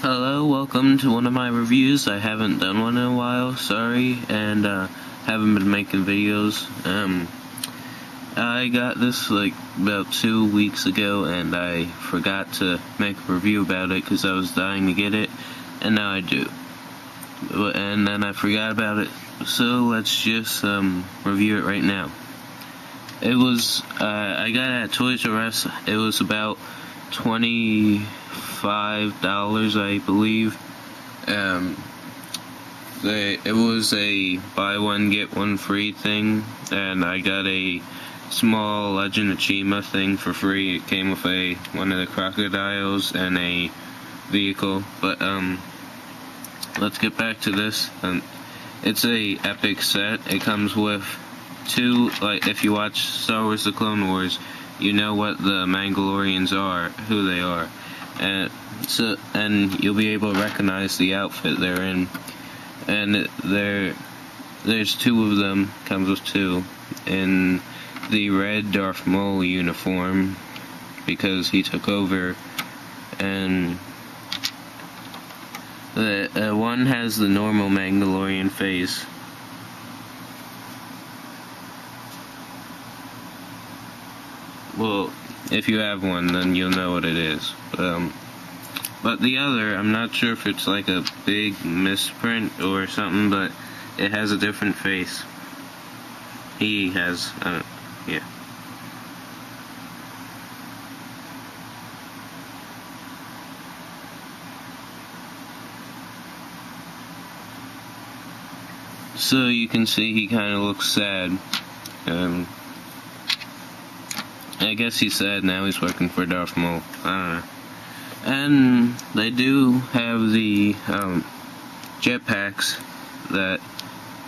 Hello, welcome to one of my reviews. I haven't done one in a while, sorry, and uh, haven't been making videos. Um, I got this like about two weeks ago, and I forgot to make a review about it because I was dying to get it, and now I do. And then I forgot about it, so let's just um, review it right now. It was uh, I got it at Toys R Us. It was about twenty five dollars, I believe. Um, they, it was a buy one get one free thing, and I got a small Legend of Chima thing for free. It came with a one of the crocodiles and a vehicle. But um, let's get back to this. Um, it's a epic set. It comes with two like if you watch Star Wars: The Clone Wars, you know what the Mandalorians are, who they are, and so and you'll be able to recognize the outfit they're in, and there there's two of them comes with two in the red Darth Maul uniform because he took over, and the uh, one has the normal Mandalorian face Well, if you have one, then you'll know what it is. Um, but the other, I'm not sure if it's like a big misprint or something, but it has a different face. He has, uh, yeah. So you can see he kind of looks sad. Um, I guess he said now he's working for Darth Maul. I don't know. And they do have the um, jetpacks that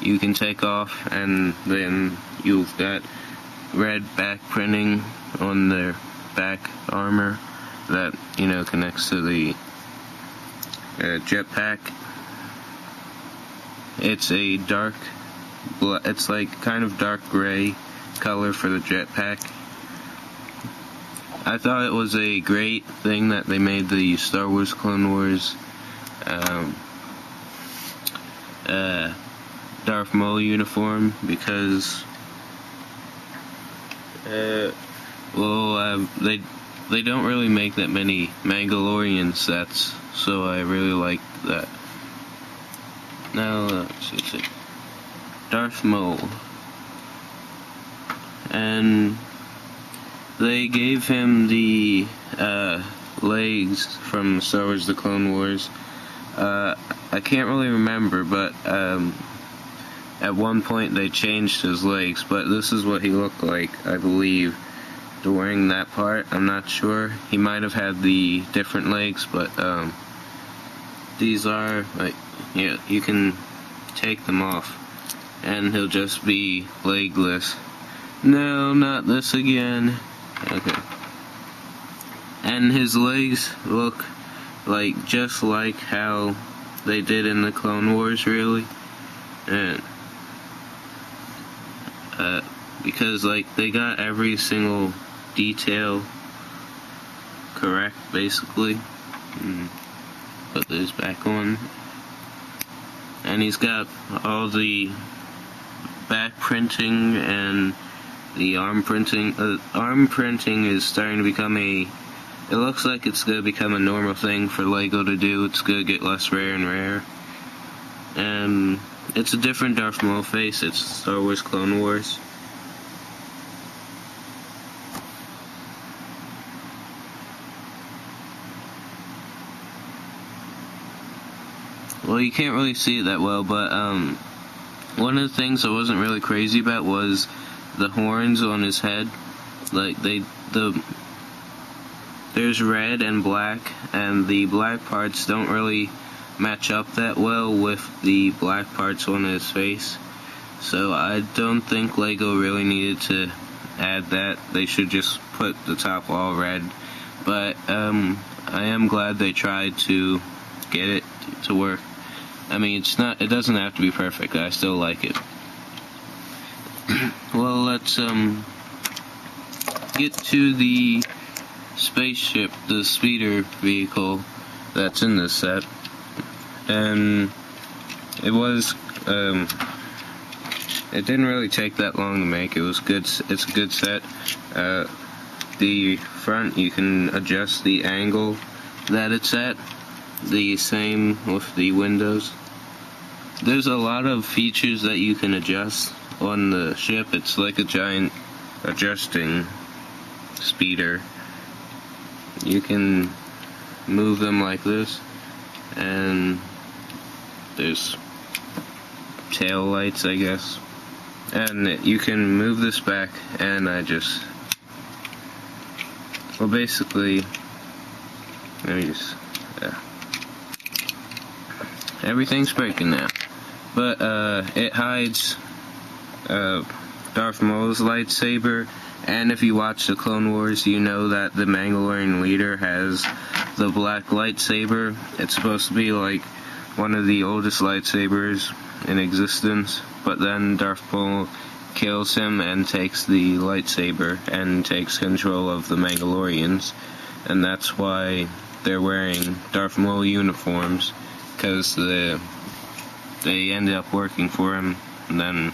you can take off, and then you've got red back printing on their back armor that you know connects to the uh, jetpack. It's a dark, it's like kind of dark gray color for the jetpack I thought it was a great thing that they made the Star Wars Clone Wars um, uh, Darth Maul uniform because, uh, well, uh, they they don't really make that many Mandalorian sets, so I really like that. Now let's see, Darth Maul, and they gave him the uh, legs from Star Wars: The Clone Wars. Uh, I can't really remember, but um, at one point they changed his legs. But this is what he looked like, I believe, during that part. I'm not sure. He might have had the different legs, but um, these are like yeah, you can take them off, and he'll just be legless. No, not this again. Okay. And his legs look like just like how they did in the Clone Wars, really. And uh, because like they got every single detail correct, basically. And hmm. put this back on. And he's got all the back printing and the arm printing. Uh, arm printing is starting to become a. It looks like it's going to become a normal thing for Lego to do. It's going to get less rare and rare. And it's a different Darth Maul face. It's Star Wars Clone Wars. Well, you can't really see it that well, but um, one of the things I wasn't really crazy about was the horns on his head, like they the there's red and black, and the black parts don't really match up that well with the black parts on his face. So I don't think Lego really needed to add that. They should just put the top all red. But um, I am glad they tried to get it to work. I mean, it's not. It doesn't have to be perfect. I still like it. well, let's um get to the spaceship, the speeder vehicle. that's in this set. And it was, um, it didn't really take that long to make. It was good. It's a good set. Uh, the front, you can adjust the angle that it's at. The same with the windows. There's a lot of features that you can adjust on the ship. It's like a giant adjusting speeder. You can move them like this, and there's tail lights, I guess. And you can move this back, and I just, well, basically, let me just, yeah. Everything's breaking now. But, uh, it hides, uh, Darth Maul's lightsaber, and if you watch the Clone Wars, you know that the Mandalorian leader has the black lightsaber. It's supposed to be like one of the oldest lightsabers in existence, but then Darth Maul kills him and takes the lightsaber and takes control of the Mandalorians, and that's why they're wearing Darth Maul uniforms because the they ended up working for him, and then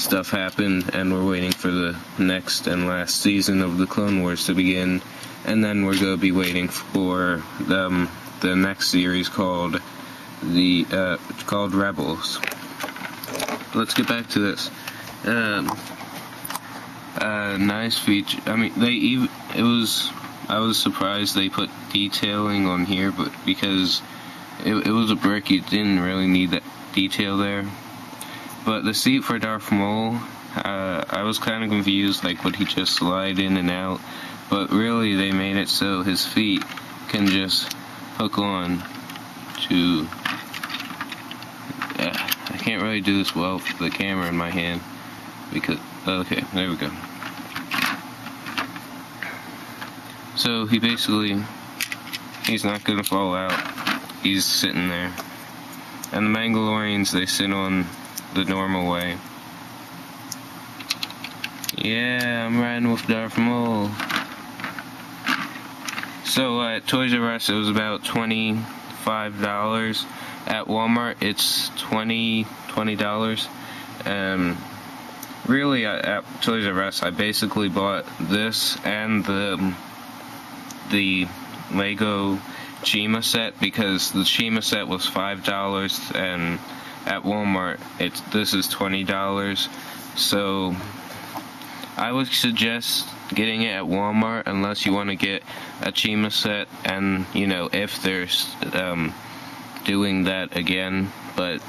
stuff happened, and we're waiting for the next and last season of the Clone Wars to begin, and then we're gonna be waiting for um, the next series called the uh, called Rebels. Let's get back to this. Um, uh, nice feature. I mean, they even it was. I was surprised they put detailing on here, but because it, it was a brick, you didn't really need that detail there. But the seat for Darth Maul, uh, I was kind of confused. Like, would he just slide in and out? But really, they made it so his feet can just hook on to I can't really do this well with the camera in my hand because okay there we go so he basically he's not gonna fall out he's sitting there and the Mandalorians they sit on the normal way. Yeah I'm riding with Darth Maul. So at Toys R Us it was about $25 at Walmart it's 20 dollars. Um, really at Toys R Us I basically bought this and the the Lego Chima set because the Chima set was five dollars and at Walmart it's this is twenty dollars. So I would suggest getting it at Walmart unless you want to get a Chima set and you know if there's um, doing that again. But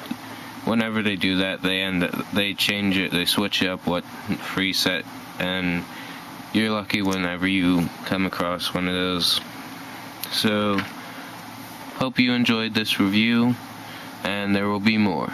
whenever they do that they end they change it they switch up what free set. And you're lucky whenever you come across one of those. So hope you enjoyed this review and there will be more